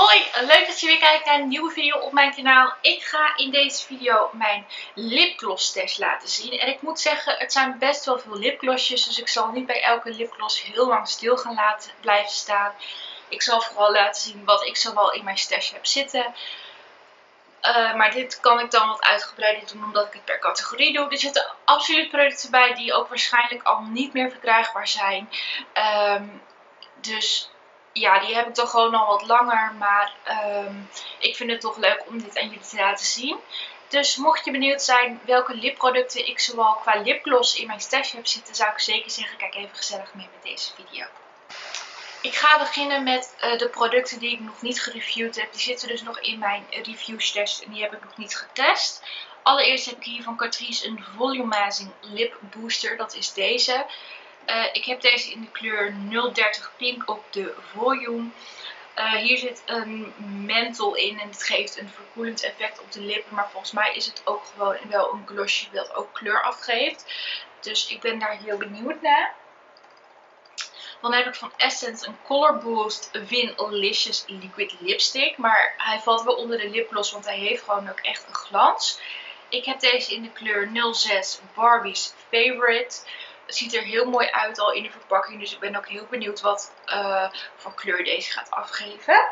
Hoi, leuk dat je weer kijkt naar een nieuwe video op mijn kanaal. Ik ga in deze video mijn lipgloss test laten zien. En ik moet zeggen, het zijn best wel veel lipglossjes. Dus ik zal niet bij elke lipgloss heel lang stil gaan laten blijven staan. Ik zal vooral laten zien wat ik zowel in mijn stash heb zitten. Uh, maar dit kan ik dan wat uitgebreider doen omdat ik het per categorie doe. Er zitten absoluut producten bij die ook waarschijnlijk al niet meer verkrijgbaar zijn. Um, dus ja, die heb ik toch gewoon al wat langer. Maar um, ik vind het toch leuk om dit aan jullie te laten zien. Dus mocht je benieuwd zijn welke lipproducten ik zowel qua lipgloss in mijn stash heb zitten, zou ik zeker zeggen, kijk even gezellig mee met deze video. Ik ga beginnen met uh, de producten die ik nog niet gereviewd heb. Die zitten dus nog in mijn review stash en die heb ik nog niet getest. Allereerst heb ik hier van Catrice een Volumizing Lip Booster. Dat is deze. Uh, ik heb deze in de kleur 030 Pink op de volume. Uh, hier zit een menthol in en het geeft een verkoelend effect op de lippen. Maar volgens mij is het ook gewoon wel een glossje dat ook kleur afgeeft. Dus ik ben daar heel benieuwd naar. Dan heb ik van Essence een Color Boost Vinlicious Liquid Lipstick. Maar hij valt wel onder de lipgloss, want hij heeft gewoon ook echt een glans. Ik heb deze in de kleur 06 Barbie's Favorite. Het ziet er heel mooi uit al in de verpakking. Dus ik ben ook heel benieuwd wat uh, voor kleur deze gaat afgeven.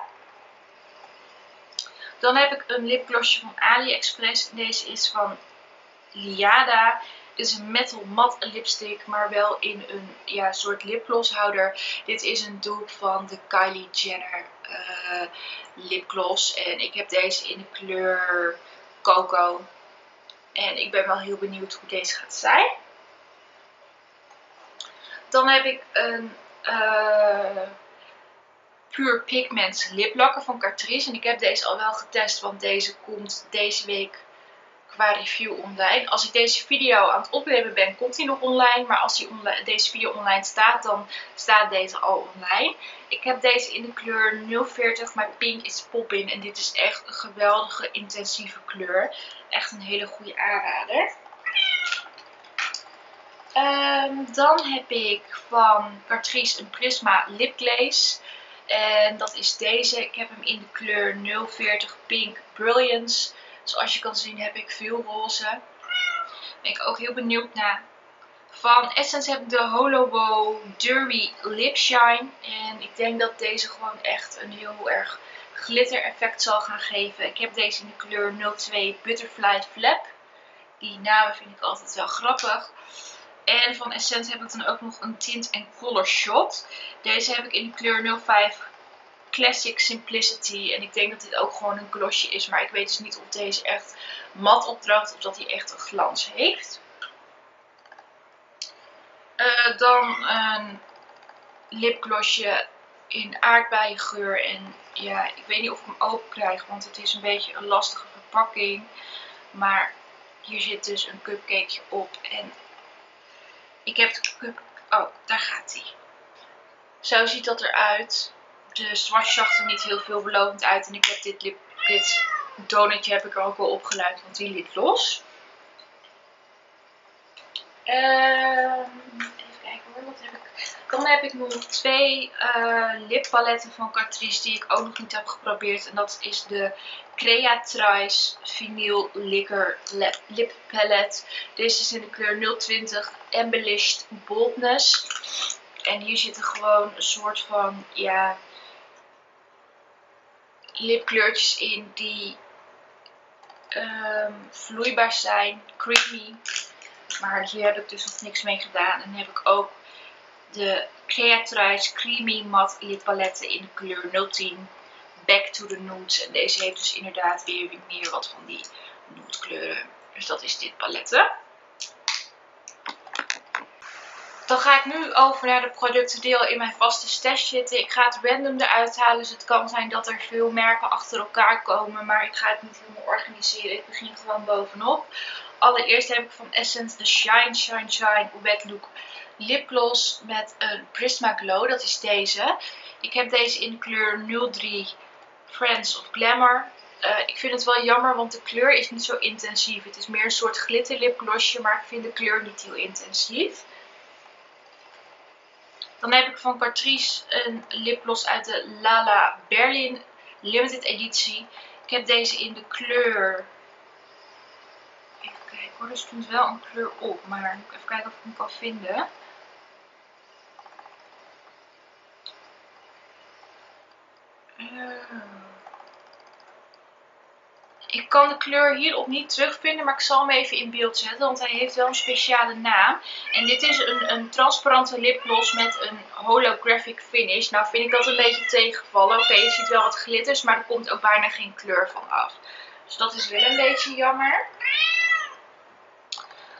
Dan heb ik een lipglossje van AliExpress. Deze is van Liada. Dit is een metal matte lipstick, maar wel in een ja, soort lipglosshouder. Dit is een dupe van de Kylie Jenner uh, lipgloss. En ik heb deze in de kleur Coco. En ik ben wel heel benieuwd hoe deze gaat zijn. Dan heb ik een uh, Pure Pigments liplakker van Catrice. En ik heb deze al wel getest, want deze komt deze week qua review online. Als ik deze video aan het opnemen ben, komt die nog online. Maar als deze video online staat, dan staat deze al online. Ik heb deze in de kleur 040, maar pink is poppin. En dit is echt een geweldige intensieve kleur. Echt een hele goede aanrader. Um, dan heb ik van Catrice een Prisma Lip Glaze. En dat is deze. Ik heb hem in de kleur 040 Pink Brilliance. Zoals je kan zien heb ik veel roze. Ben ik ook heel benieuwd naar. Van Essence heb ik de Holowo Derby Lip Shine. En ik denk dat deze gewoon echt een heel erg glitter effect zal gaan geven. Ik heb deze in de kleur 02 Butterfly Flap. Die namen vind ik altijd wel grappig. En van Essence heb ik dan ook nog een tint en color shot. Deze heb ik in de kleur 05 Classic Simplicity. En ik denk dat dit ook gewoon een glossje is. Maar ik weet dus niet of deze echt mat opdracht of dat hij echt een glans heeft. Uh, dan een lipglossje in aardbeiengeur. En ja, ik weet niet of ik hem open krijg. Want het is een beetje een lastige verpakking. Maar hier zit dus een cupcakeje op. En ik heb de. Oh, daar gaat hij. Zo ziet dat eruit. De swatch zag er niet heel veelbelovend uit. En ik heb dit, lip, dit donutje heb ik er ook wel opgeluid, want die liep los. Ehm, kijken hoor, wat heb ik. Dan heb ik nog twee uh, lippaletten van Catrice die ik ook nog niet heb geprobeerd. En dat is de Creatrice Vinyl Liquor Lip Palette. Deze is in de kleur 020 Embellished Boldness. En hier zitten gewoon een soort van, ja, lipkleurtjes in die um, vloeibaar zijn, creamy. Maar hier heb ik dus nog niks mee gedaan. En heb ik ook de Creatrice Creamy Matte Lip Palette in de kleur 010 Back to the Nudes. En deze heeft dus inderdaad weer meer wat van die nude kleuren. Dus dat is dit palette. Dan ga ik nu over naar de producten die al in mijn vaste stash zitten. Ik ga het random eruit halen. Dus het kan zijn dat er veel merken achter elkaar komen. Maar ik ga het niet helemaal organiseren. Ik begin gewoon bovenop. Allereerst heb ik van Essence de Shine Shine Shine Wet Look lipgloss met een Prisma Glow. Dat is deze. Ik heb deze in de kleur 03 Friends of Glamour. Uh, ik vind het wel jammer, want de kleur is niet zo intensief. Het is meer een soort glitter lipglossje, maar ik vind de kleur niet heel intensief. Dan heb ik van Catrice een lipgloss uit de Lala Berlin limited editie. Ik heb deze in de kleur... Even kijken hoor, er stond wel een kleur op. Maar even kijken of ik hem kan vinden. Ik kan de kleur hierop niet terugvinden, maar ik zal hem even in beeld zetten, want hij heeft wel een speciale naam. En dit is een, een transparante lipgloss met een holographic finish. Nou vind ik dat een beetje tegenvallen. Oké, je ziet wel wat glitters, maar er komt ook bijna geen kleur van af. Dus dat is wel een beetje jammer.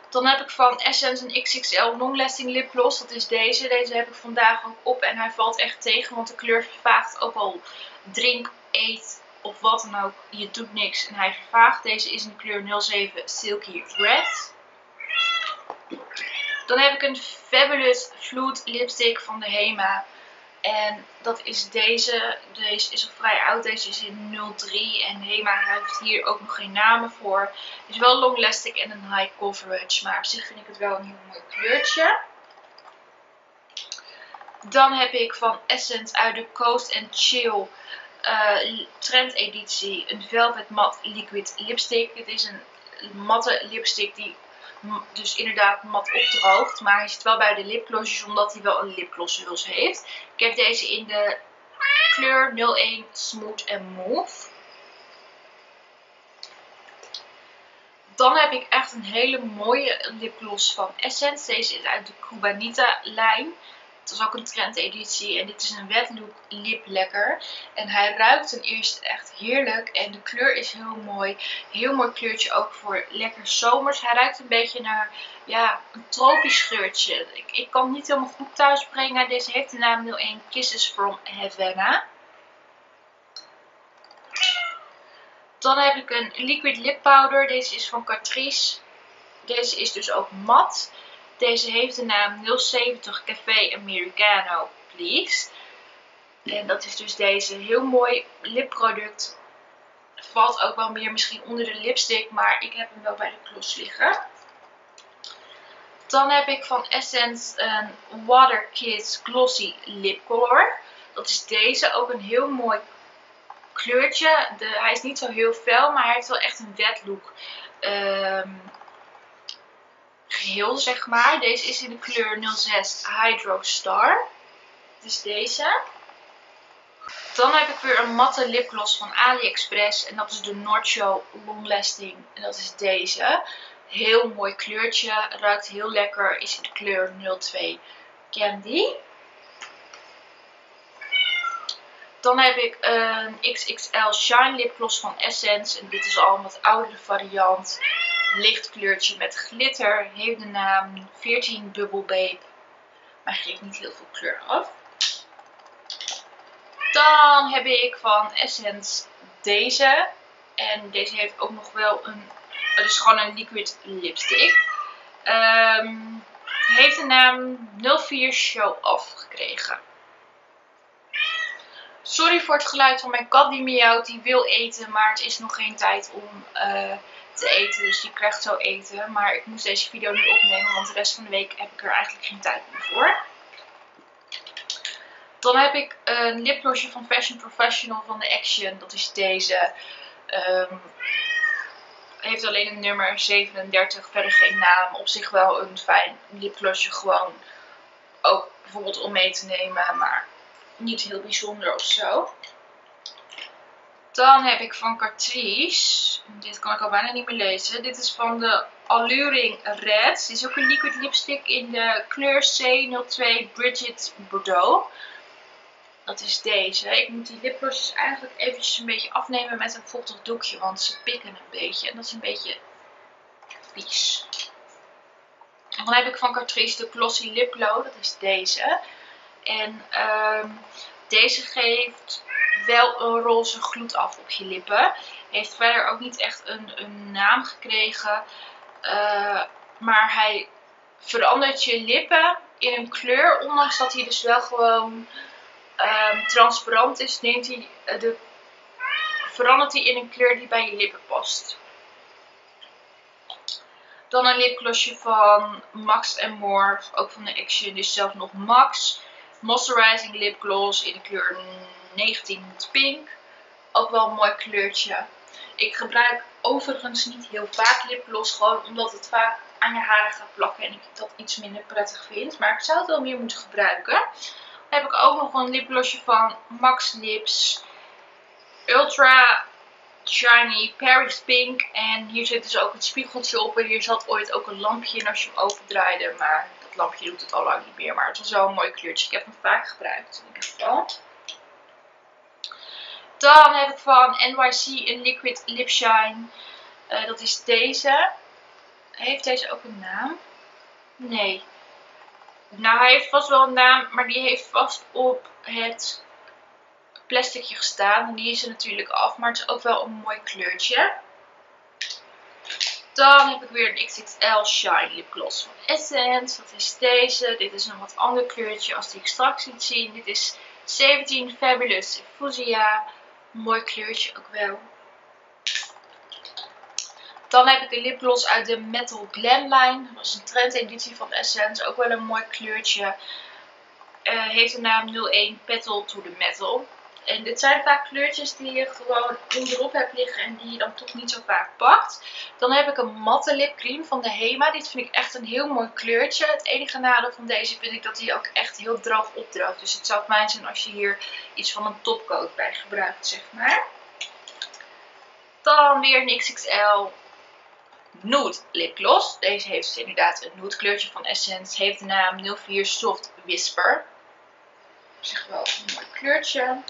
Dan heb ik van Essence een XXL Long Lasting Lip Gloss. Dat is deze. Deze heb ik vandaag ook op en hij valt echt tegen, want de kleur vervaagt ook al drink, eet of wat dan ook. Je doet niks en hij vervaagt. Deze is in de kleur 07 Silky Red. Dan heb ik een Fabulous Flute lipstick van de Hema. En dat is deze. Deze is al vrij oud. Deze is in 03. En Hema heeft hier ook nog geen namen voor. Het is wel long lasting en een high coverage. Maar op zich vind ik het wel een heel mooi kleurtje. Dan heb ik van Essence uit de Coast and Chill trend editie een Velvet Matte Liquid Lipstick. Dit is een matte lipstick die dus inderdaad mat opdroogt. Maar hij zit wel bij de lipglossjes omdat hij wel een lipglosshuls heeft. Ik heb deze in de kleur 01 Smooth and Move. Dan heb ik echt een hele mooie lipgloss van Essence. Deze is uit de Cubanita lijn. Het is ook een trendeditie en dit is een wet look lip lekker. En hij ruikt ten eerste echt heerlijk en de kleur is heel mooi. Heel mooi kleurtje ook voor lekker zomers. Hij ruikt een beetje naar ja, een tropisch geurtje. Ik, ik kan niet helemaal goed thuis brengen. Deze heeft de naam 01 Kisses from Havana. Dan heb ik een liquid lip powder. Deze is van Catrice. Deze is dus ook mat. Deze heeft de naam 070 Café Americano Please. En dat is dus deze heel mooi lipproduct. Valt ook wel meer misschien onder de lipstick, maar ik heb hem wel bij de gloss liggen. Dan heb ik van Essence een Water Kids Glossy Lip Color. Dat is deze, ook een heel mooi kleurtje. De, hij is niet zo heel fel, maar hij heeft wel echt een wet look. Um, geheel, zeg maar. Deze is in de kleur 06 Hydro Star. Dus deze. Dan heb ik weer een matte lipgloss van AliExpress. En dat is de Nordshow Long Lasting. En dat is deze. Heel mooi kleurtje. Ruikt heel lekker. Is in de kleur 02 Candy. Dan heb ik een XXL Shine lipgloss van Essence. En dit is al een wat oudere variant licht kleurtje met glitter. Heeft de naam 14 Bubble Babe. Maar geeft niet heel veel kleur af. Dan heb ik van Essence deze. En deze heeft ook nog wel een... Het is gewoon een liquid lipstick. Um, heeft de naam 04 Show Off gekregen. Sorry voor het geluid van mijn kat die miauwt. Die wil eten, maar het is nog geen tijd om... Uh, te eten. Dus je krijgt zo eten. Maar ik moest deze video nu opnemen. Want de rest van de week heb ik er eigenlijk geen tijd meer voor. Dan heb ik een lipglossje van Fashion Professional van de Action. Dat is deze. Um, heeft alleen een nummer 37. Verder geen naam. Op zich wel een fijn lipglossje. Gewoon ook bijvoorbeeld om mee te nemen. Maar niet heel bijzonder of zo. Dan heb ik van Catrice. Dit kan ik al bijna niet meer lezen. Dit is van de Alluring Red. Dit is ook een liquid lipstick in de kleur C02 Bridget Bordeaux. Dat is deze. Ik moet die lipglossjes eigenlijk eventjes een beetje afnemen met een vochtig doekje. Want ze pikken een beetje. En dat is een beetje vies. dan heb ik van Catrice de Glossy Lip Glow. Dat is deze. En um, deze geeft wel een roze gloed af op je lippen. Heeft verder ook niet echt een, een naam gekregen. Uh, maar hij verandert je lippen in een kleur. Ondanks dat hij dus wel gewoon um, transparant is, neemt hij uh, de, verandert hij in een kleur die bij je lippen past. Dan een lipglossje van Max More, ook van de Action, dus zelf nog Max. Moisturizing lipgloss in de kleur 19 Pink. Ook wel een mooi kleurtje. Ik gebruik overigens niet heel vaak lipgloss. Gewoon omdat het vaak aan je haren gaat plakken. En ik dat iets minder prettig vind. Maar ik zou het wel meer moeten gebruiken. Dan heb ik ook nog een lipglossje van Max Lips. Ultra Shiny Paris Pink. En hier zit dus ook het spiegeltje op. En hier zat ooit ook een lampje in als je hem opendraaide. Maar dat lampje doet het al lang niet meer. Maar het was wel een mooi kleurtje. Ik heb hem vaak gebruikt in ieder geval. Dan heb ik van NYC een Liquid Lip Shine. Uh, dat is deze. Heeft deze ook een naam? Nee. Nou, hij heeft vast wel een naam, maar die heeft vast op het plasticje gestaan. En die is er natuurlijk af, maar het is ook wel een mooi kleurtje. Dan heb ik weer een XXL Shine Lip Gloss van Essence. Dat is deze. Dit is een wat ander kleurtje als die ik straks liet zien. Dit is 17 Fabulous Fuchsia. Mooi kleurtje ook wel. Dan heb ik een lipgloss uit de Metal Glam line. Dat is een trendeditie van Essence. Ook wel een mooi kleurtje. Uh, heeft de naam 01 Petal to the Metal. En dit zijn vaak kleurtjes die je gewoon onderop hebt liggen en die je dan toch niet zo vaak pakt. Dan heb ik een matte lipcream van de Hema. Dit vind ik echt een heel mooi kleurtje. Het enige nadeel van deze vind ik dat hij ook echt heel droog opdroogt. Dus het zou fijn zijn als je hier iets van een topcoat bij gebruikt, zeg maar. Dan weer een XXL Nude lipgloss. Deze heeft inderdaad een nude kleurtje van Essence. Heeft de naam 04 Soft Whisper. Zich wel een mooi kleurtje.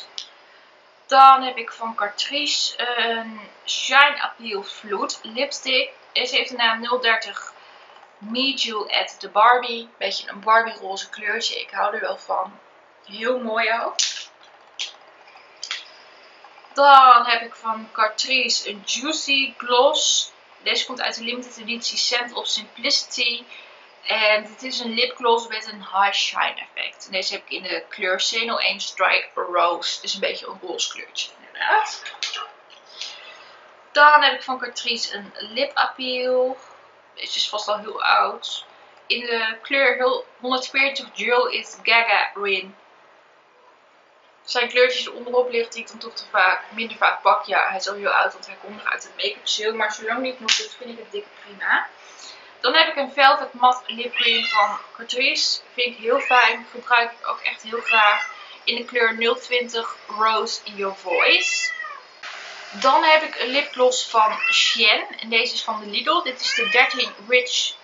Dan heb ik van Catrice een Shine Appeal Flute lipstick. Deze heeft de naam 030 Meet You at the Barbie. Beetje een Barbie roze kleurtje. Ik hou er wel van. Heel mooi ook. Dan heb ik van Catrice een Juicy Gloss. Deze komt uit de limited editie Scent of Simplicity. En dit is een lipgloss met een high shine effect. En deze heb ik in de kleur C01 Strike Rose. Dus een beetje een roze kleurtje inderdaad. Dan heb ik van Catrice een lip appeal. Deze is vast al heel oud. In de kleur 140 Jewel is Gaga Rin. Zijn kleurtjes onderop ligt die ik dan toch te vaak, minder vaak pak. Ja, hij is al heel oud, want hij komt nog uit de make-up sale. Maar zolang niet nog doet, vind ik het dikke prima. Dan heb ik een Velvet Matte Lip Cream van Catrice. Vind ik heel fijn. Gebruik ik ook echt heel graag. In de kleur 020 Rose in Your Voice. Dan heb ik een lipgloss van Shen. En deze is van de Lidl. Dit is de 13 Rich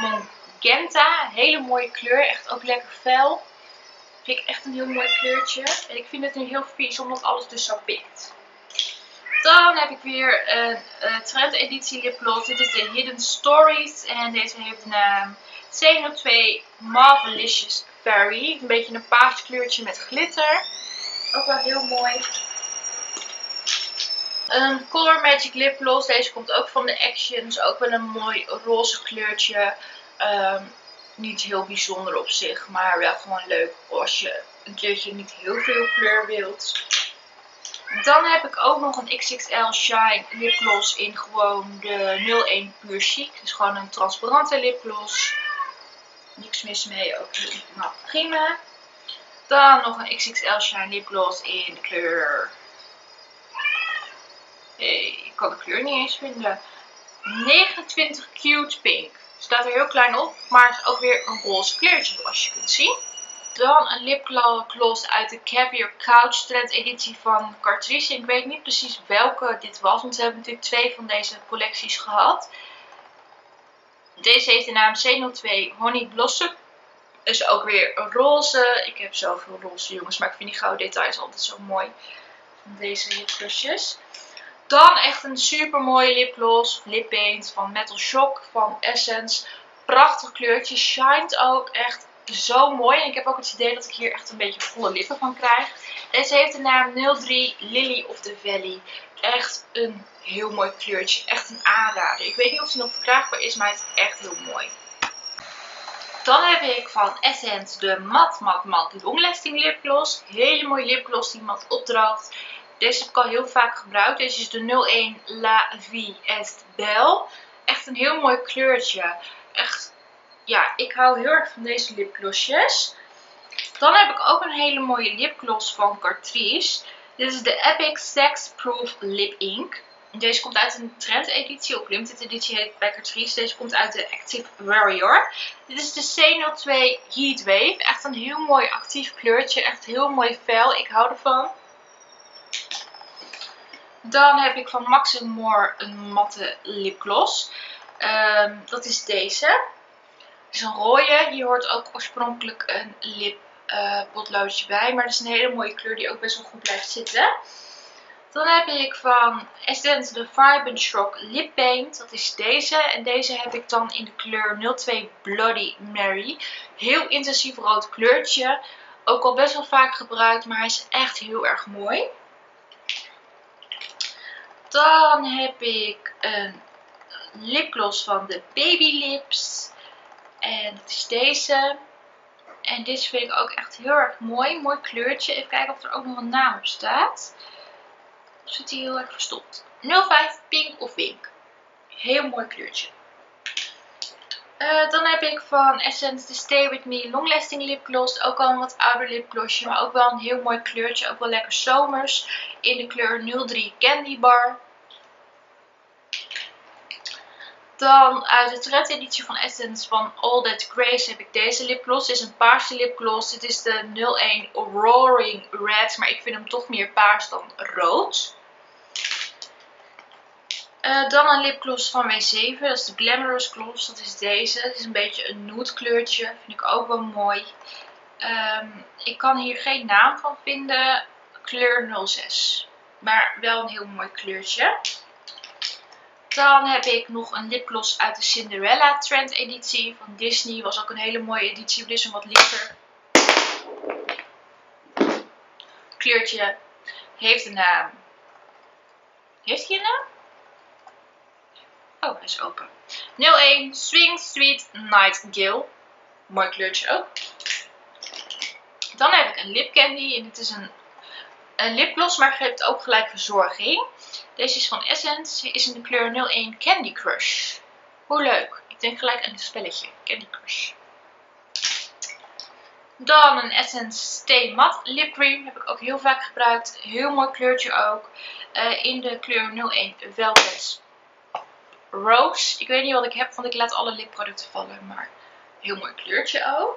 Magenta. Hele mooie kleur. Echt ook lekker fel. Vind ik echt een heel mooi kleurtje. En ik vind het heel vies omdat alles dus zo pikt. Dan heb ik weer een, een trend editie lipgloss. Dit is de Hidden Stories. En deze heeft de naam C02 Marvelicious Fairy. Een beetje een paars kleurtje met glitter. Ook wel heel mooi. Een Color Magic lipgloss. Deze komt ook van de Actions. Ook wel een mooi roze kleurtje. Um, niet heel bijzonder op zich. Maar wel gewoon leuk als je een keertje niet heel veel kleur wilt. Dan heb ik ook nog een XXL Shine lipgloss in gewoon de 01 Pure Chic. Dus gewoon een transparante lipgloss. Niks mis mee, ook helemaal prima. Dan nog een XXL Shine lipgloss in de kleur... Hey, ik kan de kleur niet eens vinden. 29 Cute Pink. Staat er heel klein op, maar het is ook weer een roze kleurtje zoals je kunt zien. Dan een lipgloss uit de Caviar Couch Trend editie van Cartrice. Ik weet niet precies welke dit was, want ze hebben natuurlijk twee van deze collecties gehad. Deze heeft de naam C02 Honey Blossom. Is ook weer roze. Ik heb zoveel roze jongens, maar ik vind die gouden details altijd zo mooi. Van deze lipglossjes. Dan echt een super mooie lipgloss, lip paint van Metal Shock van Essence. Prachtig kleurtje, shined ook echt zo mooi. En ik heb ook het idee dat ik hier echt een beetje volle lippen van krijg. Deze heeft de naam 03 Lily of the Valley. Echt een heel mooi kleurtje. Echt een aanrader. Ik weet niet of die nog verkrijgbaar is, maar het is echt heel mooi. Dan heb ik van Essence de Mat Mat Mat Long Lasting Lipgloss. Hele mooie lipgloss die mat opdraagt. Deze heb ik al heel vaak gebruikt. Deze is de 01 La Vie Est Belle. Echt een heel mooi kleurtje. Echt ja, ik hou heel erg van deze lipglossjes. Dan heb ik ook een hele mooie lipgloss van Catrice. Dit is de Epic Sex Proof Lip Ink. Deze komt uit een trend editie, of limited editie heet Beckertries. Deze komt uit de Active Warrior. Dit is de C02 Heat Wave. Echt een heel mooi actief kleurtje. Echt heel mooi fel. Ik hou ervan. Dan heb ik van Max More een matte lipgloss. Um, dat is deze. Het is een rode. Hier hoort ook oorspronkelijk een lip uh, potloodje bij. Maar dat is een hele mooie kleur die ook best wel goed blijft zitten. Dan heb ik van Essence de Vibrant Shock Lip Paint. Dat is deze. En deze heb ik dan in de kleur 02 Bloody Mary. Heel intensief rood kleurtje. Ook al best wel vaak gebruikt, maar hij is echt heel erg mooi. Dan heb ik een lipgloss van de Baby Lips. En dat is deze. En deze vind ik ook echt heel erg mooi. Mooi kleurtje. Even kijken of er ook nog een naam op staat. Of zit hij heel erg verstopt. 05 Pink of Wink. Heel mooi kleurtje. Uh, dan heb ik van Essence de Stay With Me Long Lasting Lip Gloss. Ook al een wat ouder lipglossje, maar ook wel een heel mooi kleurtje. Ook wel lekker zomers. In de kleur 03 Candy Bar. Dan uit de trend editie van Essence van All That Grace heb ik deze lipgloss. Dit is een paarse lipgloss. Dit is de 01 Roaring Red. Maar ik vind hem toch meer paars dan rood. Uh, dan een lipgloss van W7. Dat is de Glamorous Gloss. Dat is deze. Het is een beetje een nude kleurtje. Vind ik ook wel mooi. Um, ik kan hier geen naam van vinden. Kleur 06. Maar wel een heel mooi kleurtje. Dan heb ik nog een lipgloss uit de Cinderella Trend editie van Disney. Was ook een hele mooie editie. Dit is een wat lichter kleurtje. Heeft een naam. Heeft hij een naam? Oh, hij is open. 01 Swing Sweet Nightingale. Mooi kleurtje ook. Dan heb ik een lip candy. En dit is een, een lipgloss, maar geeft ook gelijk verzorging. Deze is van Essence. Is in de kleur 01 Candy Crush. Hoe leuk. Ik denk gelijk aan het spelletje. Candy Crush. Dan een Essence Stay Matte Lip Cream. Heb ik ook heel vaak gebruikt. Heel mooi kleurtje ook. Uh, in de kleur 01 Velvet Rose. Ik weet niet wat ik heb, want ik laat alle lipproducten vallen. Maar heel mooi kleurtje ook.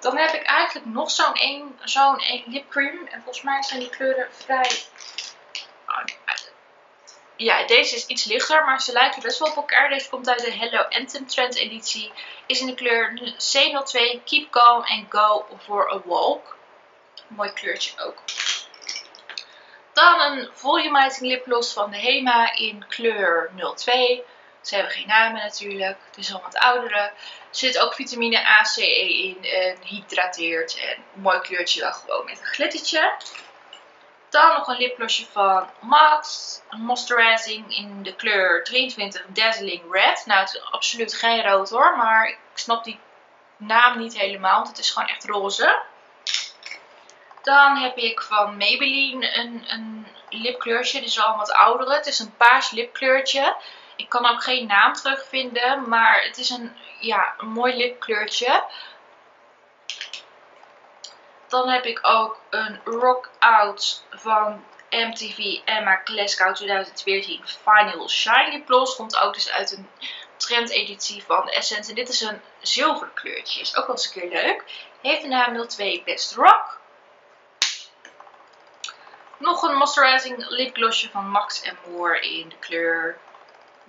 Dan heb ik eigenlijk nog zo'n één zo'n lipcream. En volgens mij zijn die kleuren vrij ja, deze is iets lichter, maar ze lijken best wel op elkaar. Deze komt uit de Hello Anthem Trend editie. Is in de kleur C02 Keep Calm and Go for a Walk. Mooi kleurtje ook. Dan een volumizing lipgloss van de Hema in kleur 02. Ze hebben geen namen natuurlijk. Het is al wat oudere. Er zit ook vitamine A, C, E in en hydrateert. En mooi kleurtje wel gewoon met een glittertje. Dan nog een lipglossje van Max. Moisturizing in de kleur 23 Dazzling Red. Nou, het is absoluut geen rood hoor. Maar ik snap die naam niet helemaal. Want het is gewoon echt roze. Dan heb ik van Maybelline een, een lipkleurtje. Dit is al wat oudere. Het is een paars lipkleurtje. Ik kan ook geen naam terugvinden. Maar het is een, ja, een mooi lipkleurtje. Dan heb ik ook een Rock Out van MTV Emma Glasgow 2014 Final Shine Lip Gloss. Komt ook dus uit een trendeditie van Essence. En dit is een zilver kleurtje. Is ook wel eens een keer leuk. Heeft de naam 02 Best Rock. Nog een moisturizing lipglossje van Max More in de kleur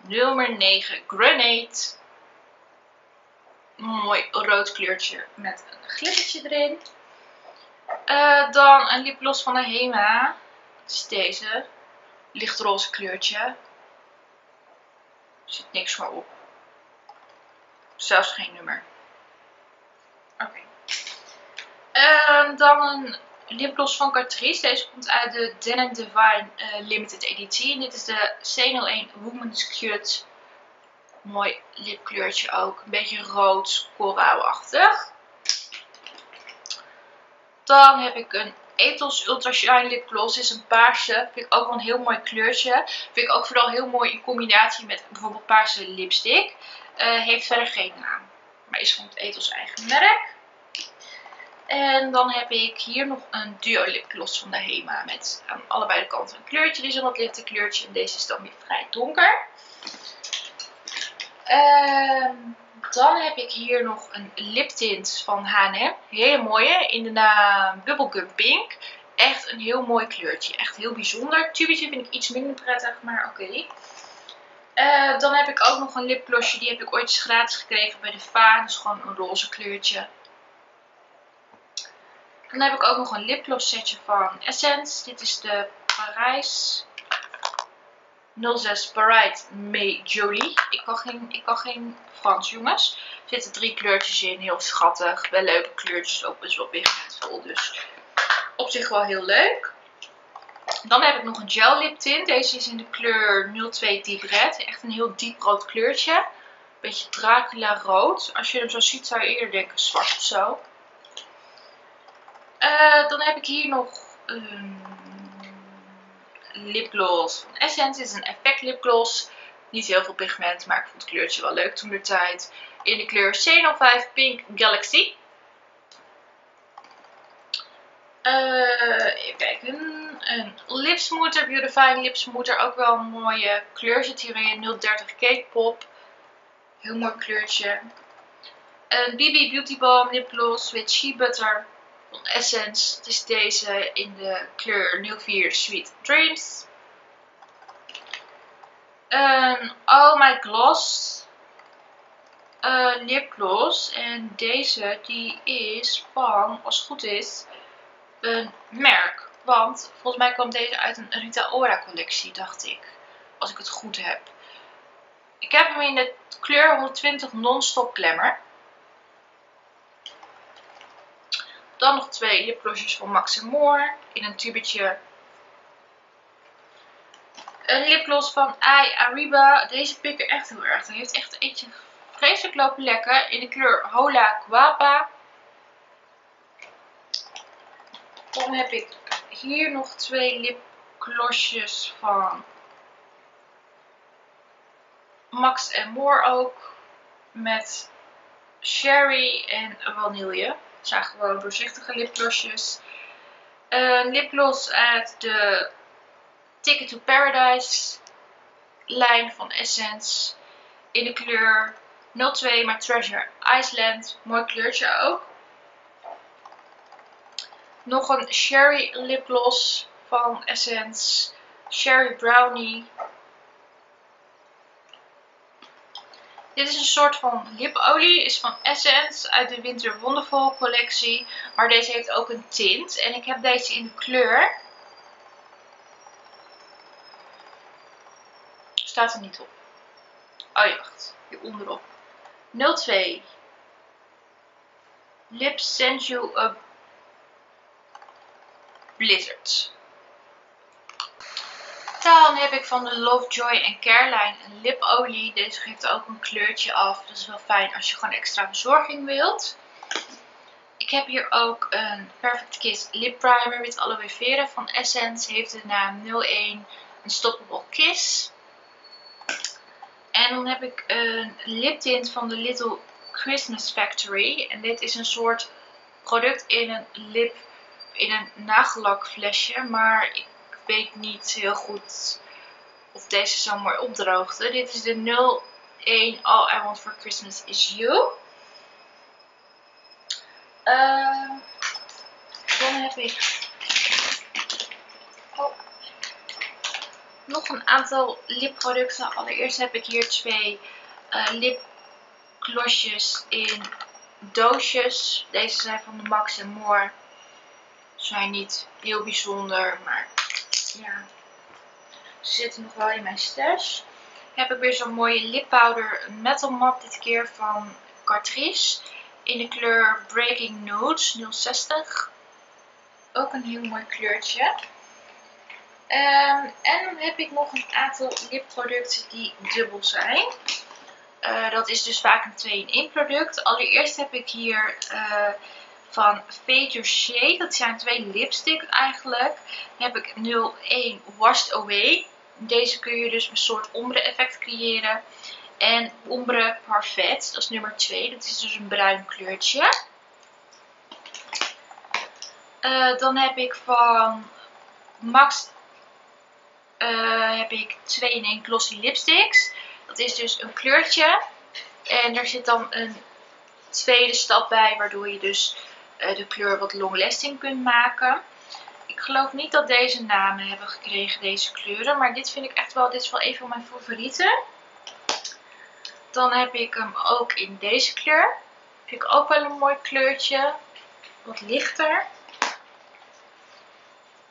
nummer 9 Grenade. Mooi rood kleurtje met een glittertje erin. Uh, dan een lipgloss van de Hema. Dat is deze. Lichtroze kleurtje. Er zit niks meer op. Zelfs geen nummer. Oké. Okay. Uh, dan een lipgloss van Catrice. Deze komt uit de Denim Divine uh, Limited editie. Dit is de C01 Woman's Cute. Mooi lipkleurtje ook. Een beetje rood, koraalachtig. Dan heb ik een Ethos Ultra Shine Lip Gloss. Dit is een paarse. Vind ik ook wel een heel mooi kleurtje. Vind ik ook vooral heel mooi in combinatie met bijvoorbeeld paarse lipstick. Uh, heeft verder geen naam. Maar is gewoon het Ethos eigen merk. En dan heb ik hier nog een duo lipgloss van de Hema. Met aan allebei de kanten een kleurtje. Is een wat lichter kleurtje. En deze is dan weer vrij donker. Ehm, dan heb ik hier nog een liptint van H&M. Hele mooie. In de naam Bubblegum Pink. Echt een heel mooi kleurtje. Echt heel bijzonder. Tubetje vind ik iets minder prettig. Maar oké. Eh, dan heb ik ook nog een lipglossje. Die heb ik ooit gratis gekregen bij de Va. Dus gewoon een roze kleurtje. Dan heb ik ook nog een lipgloss setje van Essence. Dit is de Parijs 06 Bright May Jolie. Ik kan, geen, ik kan geen Frans jongens. Er zitten drie kleurtjes in. Heel schattig. Wel leuke kleurtjes. Ook best wel pigmentvol. Dus op zich wel heel leuk. Dan heb ik nog een gel lip tint. Deze is in de kleur 02 Deep Red. Echt een heel diep rood kleurtje. Beetje Dracula rood. Als je hem zo ziet zou je eerder denken zwart of zo. Uh, dan heb ik hier nog lipgloss van Essence. Dit is een effect lipgloss. Niet heel veel pigment, maar ik vond het kleurtje wel leuk toen de tijd. In de kleur C05 Pink Galaxy. Uh, even kijken. Een lipsmooter, Beautifying lipsmooter. Ook wel een mooie kleur zit hierin. 030 Cake Pop. Heel mooi kleurtje. Een BB Beauty Balm lipgloss with Shea Butter Essence. Het is deze in de kleur 04 Sweet Dreams. Een Oh My Gloss uh, lipgloss. En deze die is van, als het goed is, een merk. Want volgens mij kwam deze uit een Rita Ora collectie, dacht ik. Als ik het goed heb. Ik heb hem in de kleur 120 Non-Stop Glamour. Dan nog twee lipglossjes van Max More in een tubetje. Een lipgloss van I Ariba. Deze pik er echt heel erg. Hij heeft echt eentje vreselijk lopen lekker. In de kleur Hola Guapa. Dan heb ik hier nog twee lipglossjes van Max More ook. Met sherry en vanille. Het zijn gewoon doorzichtige lipglossjes. Een lipgloss uit de Ticket to Paradise lijn van Essence. In de kleur 02 maar Treasure Iceland. Mooi kleurtje ook. Nog een Sherry lipgloss van Essence. Sherry Brownie. Dit is een soort van lipolie. Is van Essence uit de Winter Wonderful collectie. Maar deze heeft ook een tint. En ik heb deze in de kleur. Staat er niet op. Oh ja, wacht. Hier onderop. 02. Lip Sensual Blizzard. Dan heb ik van de Lovejoy en Careline een lipolie. Deze geeft ook een kleurtje af. Dat is wel fijn als je gewoon extra verzorging wilt. Ik heb hier ook een Perfect Kiss Lip Primer met aloe vera van Essence. Heeft de naam 01 Unstoppable Kiss. En dan heb ik een liptint van de Little Christmas Factory. En dit is een soort product in een lip, in een nagellakflesje. Maar ik weet niet heel goed of deze zo mooi opdroogde. Dit is de 01 All I Want For Christmas Is You. Dan heb ik oh, nog een aantal lipproducten. Allereerst heb ik hier twee uh, lipglossjes in doosjes. Deze zijn van de Max More. Zijn niet heel bijzonder, maar ja, ze zitten nog wel in mijn stash. Heb ik weer zo'n mooie lippowder metal map dit keer van Catrice. In de kleur Breaking Notes 060. Ook een heel mooi kleurtje. Um, en dan heb ik nog een aantal lipproducten die dubbel zijn. Uh, dat is dus vaak een 2-in-1 product. Allereerst heb ik hier uh, van Fade Shade. Dat zijn twee lipsticks eigenlijk. Dan heb ik 01 Washed Away. Deze kun je dus een soort ombre effect creëren. En Ombre Parfait, dat is nummer 2. Dat is dus een bruin kleurtje. Uh, dan heb ik van Max uh, heb ik 2 in 1 glossy lipsticks. Dat is dus een kleurtje. En er zit dan een tweede stap bij, waardoor je dus de kleur wat long lasting kunt maken. Ik geloof niet dat deze namen hebben gekregen, deze kleuren. Maar dit vind ik echt wel, dit is wel een van mijn favorieten. Dan heb ik hem ook in deze kleur. Vind ik ook wel een mooi kleurtje. Wat lichter.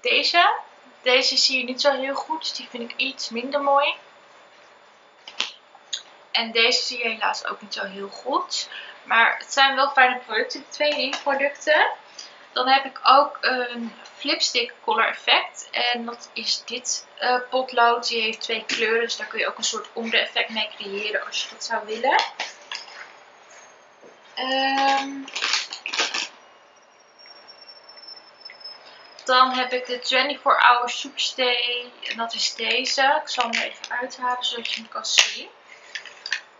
Deze. Deze zie je niet zo heel goed. Dus die vind ik iets minder mooi. En deze zie je helaas ook niet zo heel goed. Maar het zijn wel fijne producten. Twee in producten. Dan heb ik ook een Flipstick Color Effect. En dat is dit uh, potlood. Die heeft twee kleuren. Dus daar kun je ook een soort ombre effect mee creëren als je dat zou willen. Um, dan heb ik de 24 Hour Superstay. En dat is deze. Ik zal hem even uithalen zodat je hem kan zien.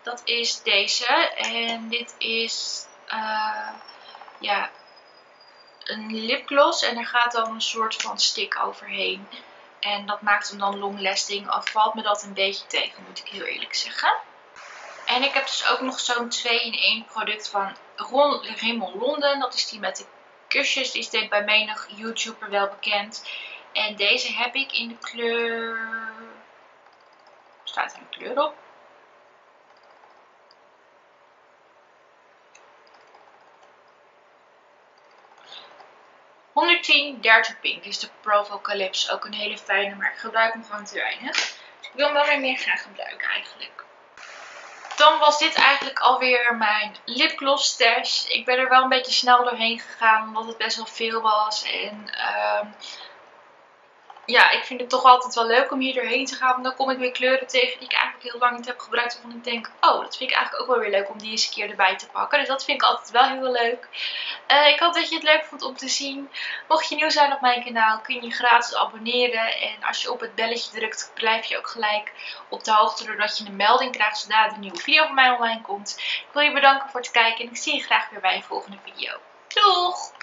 Dat is deze. En dit is uh, ja, een lipgloss. En er gaat dan een soort van stick overheen. En dat maakt hem dan long lasting. Al valt me dat een beetje tegen, moet ik heel eerlijk zeggen. En ik heb dus ook nog zo'n 2 in 1 product van Rimmel London. Dat is die met de kusjes. Die is denk ik bij menig YouTuber wel bekend. En deze heb ik in de kleur... Staat er een kleur op? ...110 30 Pink is de Provo. Ook een hele fijne, maar ik gebruik hem gewoon te weinig. Ik wil hem wel weer meer gaan gebruiken eigenlijk dan was dit eigenlijk alweer mijn lipgloss stash. Ik ben er wel een beetje snel doorheen gegaan omdat het best wel veel was. En uh, ja, ik vind het toch altijd wel leuk om hier doorheen te gaan. Want dan kom ik weer kleuren tegen die ik eigenlijk heel lang niet heb gebruikt. Waarvan ik denk, oh, dat vind ik eigenlijk ook wel weer leuk om die eens een keer erbij te pakken. Dus dat vind ik altijd wel heel leuk. Uh, ik hoop dat je het leuk vond om te zien. Mocht je nieuw zijn op mijn kanaal, kun je gratis abonneren. En als je op het belletje drukt, blijf je ook gelijk op de hoogte. Doordat je een melding krijgt zodra een nieuwe video van mij online komt. Ik wil je bedanken voor het kijken en ik zie je graag weer bij een volgende video. Doeg!